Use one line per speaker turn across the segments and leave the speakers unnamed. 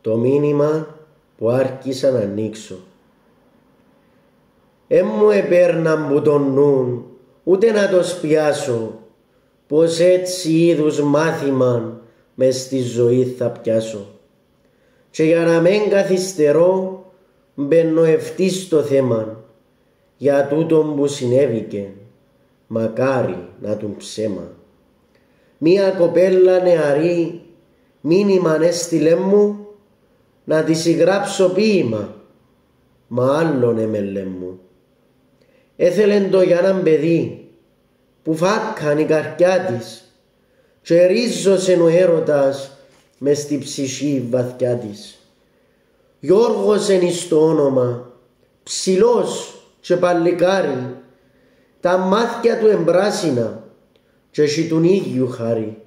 το μήνυμα που άρχισα να ανοίξω. Εν μου επέρναν που τον νουν, ούτε να το σπιάσω, πως έτσι είδους μάθημα μες στη ζωή θα πιάσω. Και για να μην καθυστερώ, μπαίνω ευτή στο θέμα, για τούτον που συνέβηκε, μακάρι να του ψέμα. Μία κοπέλα νεαρή μήνυμα έστειλε μου να τη συγγράψω ποίημα, μα άλλον εμελέ μου. Έθελε το για έναν παιδί που φάκαν η καρδιά της και ρίζωσε ο έρωτας μες στη ψυχή βαθιά της. Γιώργος εν το όνομα, ψηλός και παλικάρι, τα μάτια του εμπράσινα και έχει τον ίδιου χάρη.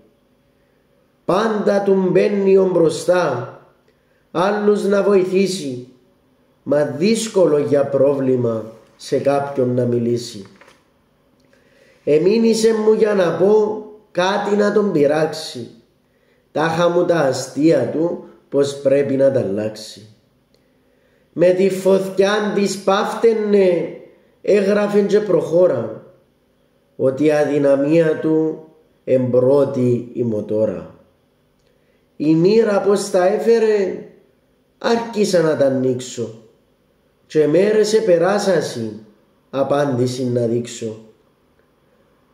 Πάντα του μπαίνει ο μπροστά, άλλους να βοηθήσει, μα δύσκολο για πρόβλημα σε κάποιον να μιλήσει. Εμείνησε μου για να πω κάτι να τον πειράξει. Τάχα μου τα αστεία του πως πρέπει να τα αλλάξει. Με τη φωτιά της πάφτενε έγραφε και προχώρα ότι η αδυναμία του εμπρώτη η μοτόρα. Η μοίρα πως τα έφερε άρχισα να τα ανοίξω και μέρες επεράσασι απάντηση να δείξω.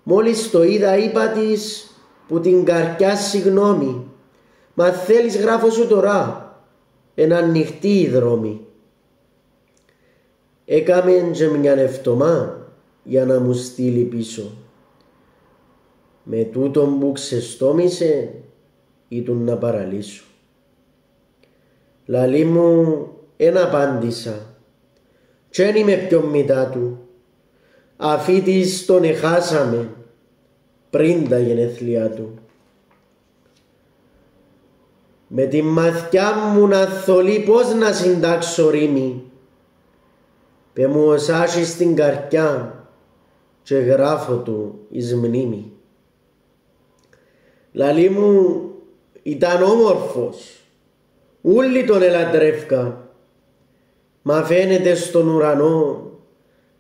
Μόλις το είδα είπα της που την καρκιά συγγνώμη μα θέλεις γράφω σου τώρα εν ανοιχτή η δρόμη. Έκαμε και μια ευτομά για να μου στείλει πίσω. Με τούτον που ξεστόμησε ήταν να παραλύσω. Λαλή μου εν απάντησα κι εν είμαι πιο μητά του. Αφήτης τον εχάσαμε πριν τα γενέθλιά του. Με τη μαθιά μου να θολεί πώς να συντάξω ρήμη; Πε μου ως στην καρκιά και γράφω του εις μνήμη. Λαλή μου ήταν όμορφος, ούλοι τον ελατρεύκα, μα φαίνεται στον ουρανό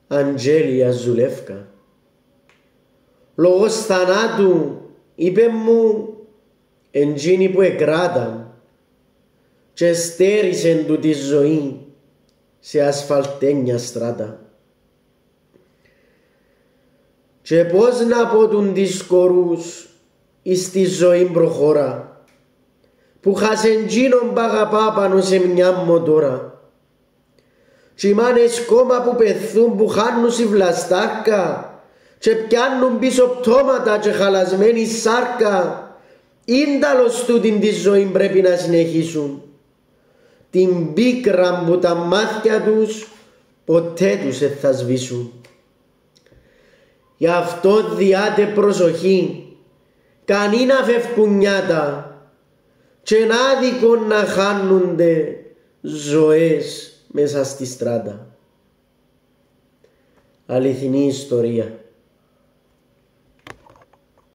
Αντζέλια Ζουλεύκα. Λόγος θανάτου είπε μου εντζήνη που εκράταν και στέρισεν του τη ζωή σε ασφαλτένια στράτα. Και πώς να πω τους δυσκορούς εις τη ζωή προχώρα που χάσεν τζίνον παγαπά πάνω σε μια μοτόρα. Και οι μάνες κόμμα που πεθούν που χάνουν στη βλαστάκα και πιάνουν πίσω πτώματα και χαλασμένη σάρκα ίνταλος του την της ζωή πρέπει να συνεχίσουν. Την πίκρα που τα μάτια τους ποτέ τους θα σβήσουν. Γι' αυτό διάτε προσοχή κανεί να φεύγουν νιάτα και να άδικο να χάνονται ζωές μέσα στη στράτα. Αληθινή ιστορία.